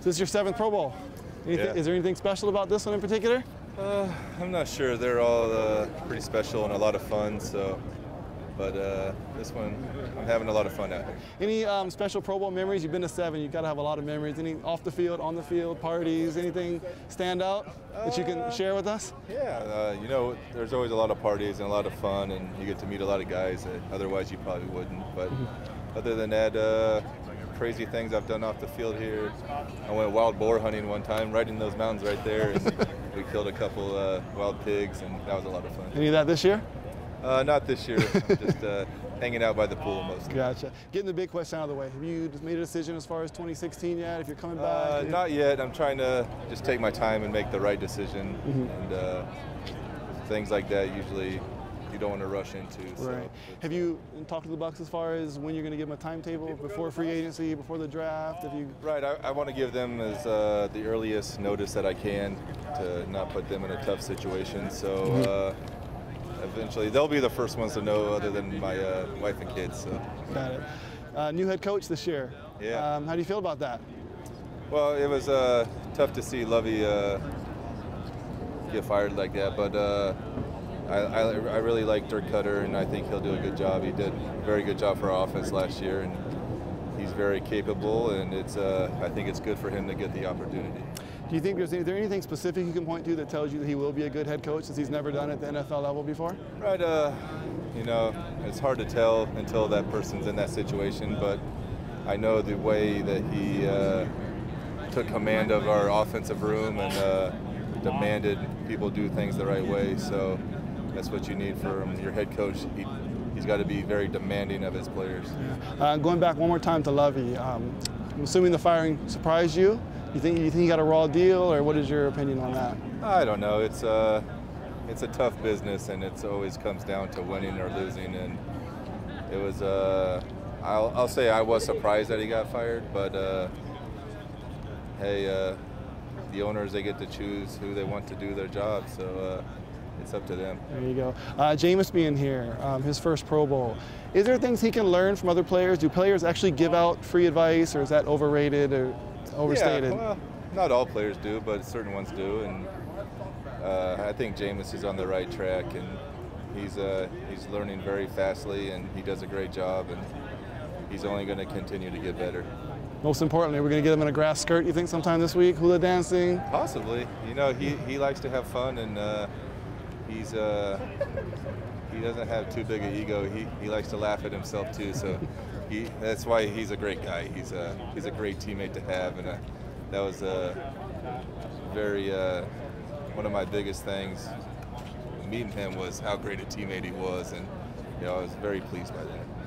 So this is your seventh Pro Bowl. Anything, Yeah. Is there anything special about this one in particular? Uh, I'm not sure. They're all uh, pretty special and a lot of fun. So, but uh, this one, I'm having a lot of fun at. Any um, special Pro Bowl memories? You've been to seven. You've got to have a lot of memories. Any off the field, on the field, parties, anything stand out that you can share with us? Yeah, uh, you know, there's always a lot of parties and a lot of fun, and you get to meet a lot of guys that otherwise you probably wouldn't. But other than that, uh, crazy things I've done off the field here. I went wild boar hunting one time, right in those mountains right there, and we killed a couple uh, wild pigs, and that was a lot of fun. Any of that this year? Uh, not this year, just uh, hanging out by the pool mostly. Gotcha. Getting the big question out of the way. Have you made a decision as far as 2016 yet? If you're coming Uh, back? not yet. I'm trying to just take my time and make the right decision, and uh, things like that usually don't want to rush into. So. Have you talked to the Bucs as far as when you're going to give them a timetable before free agency, before the draft? Have you? Right. I, I want to give them as uh, the earliest notice that I can to not put them in a tough situation. So. Uh, Eventually, they'll be the first ones to know, other than my uh, wife and kids. So, Got it. Uh, new head coach this year. Yeah. Um, how do you feel about that? well, it was uh, tough to see Lovie uh, get fired like that, but uh, I, I, I really like Dirk Koetter, and I think he'll do a good job. He did a very good job for our offense last year, and he's very capable, and it's uh, I think it's good for him to get the opportunity. Do you think there's is there anything specific you can point to that tells you that he will be a good head coach since he's never done it at the NFL level before? Right, uh, you know, it's hard to tell until that person's in that situation, but I know the way that he uh, took command of our offensive room and uh, demanded people do things the right way. So that's what you need from your head coach. He, he's got to be very demanding of his players. Uh, going back one more time to Lovie, um, I'm assuming the firing surprised you. You think you think he got a raw deal, or what is your opinion on that? I don't know. It's uh, it's a tough business, and it always comes down to winning or losing. And it was, uh, I'll, I'll say I was surprised that he got fired, but uh, hey, uh, the owners they get to choose who they want to do their job, so uh, it's up to them. There you go. Uh, Jameis being here, um, his first Pro Bowl. Is there things he can learn from other players? Do players actually give out free advice, or is that overrated or overstated? Yeah, well, not all players do, but certain ones do, and uh, I think Jameis is on the right track, and he's uh, he's learning very fastly, and he does a great job, and he's only going to continue to get better. Most importantly, we're going to get him in a grass skirt. You think sometime this week, hula dancing? Possibly, you know, he, he likes to have fun, and uh, he's uh, he doesn't have too big an ego. He, he likes to laugh at himself too, so he that's why he's a great guy. He's a he's a great teammate to have, and uh, that was a very uh, one of my biggest things. Meeting him was how great a teammate he was, and you know I was very pleased by that.